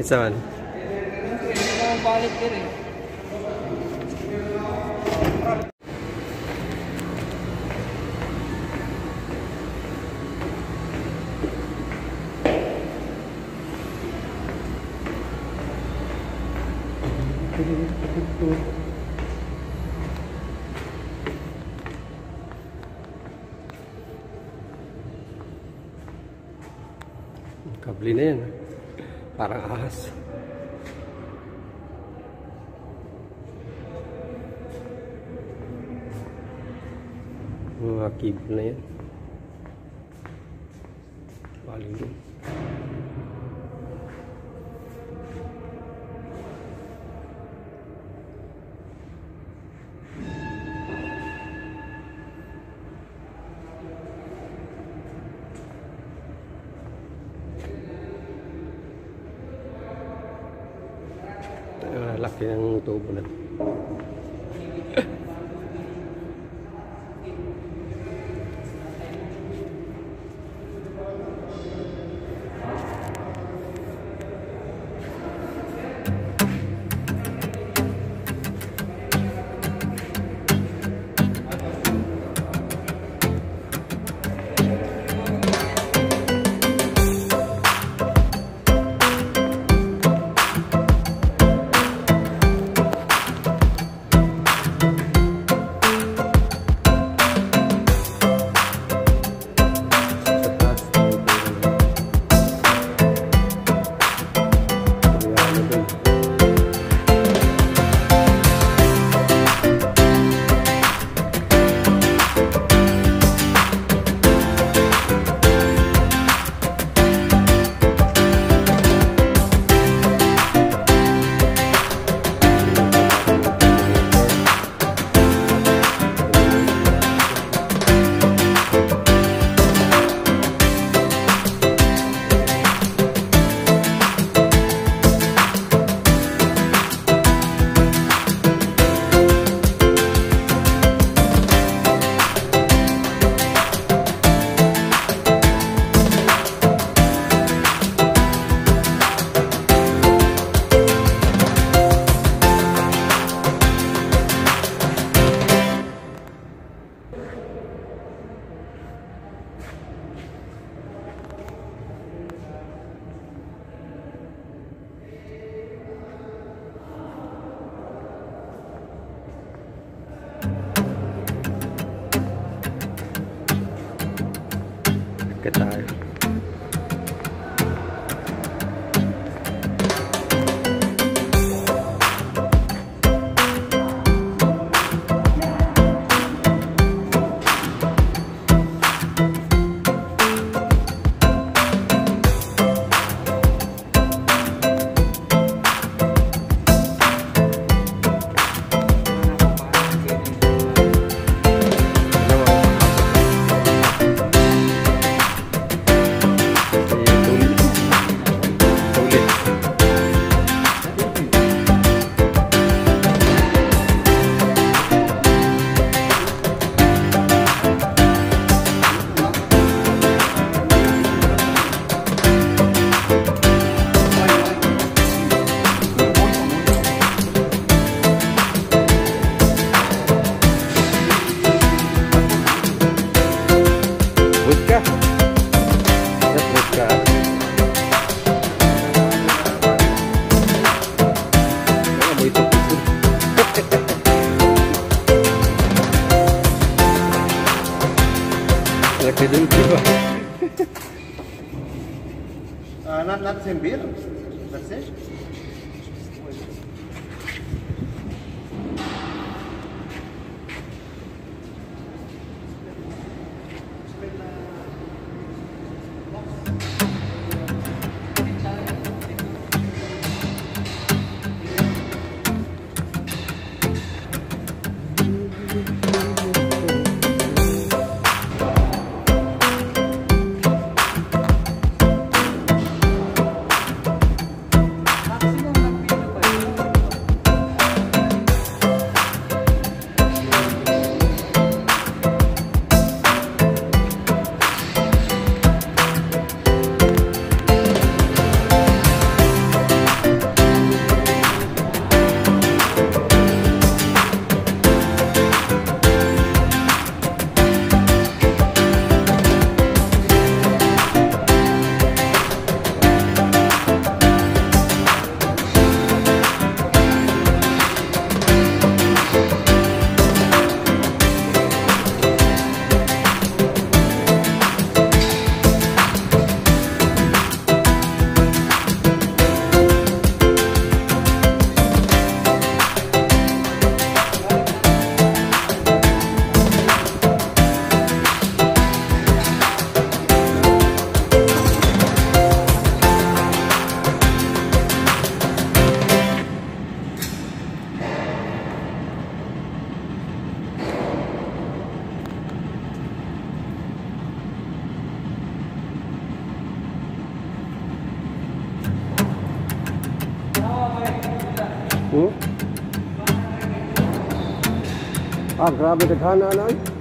Isa man. Ang balik din eh. Kabli na yan. Parang ahas. Mga cable na yan. Baling doon. Laki ng tubo na. 给打。Ba? Uh, not not the same. Hmm? Ah, grabe daghanan. Ah.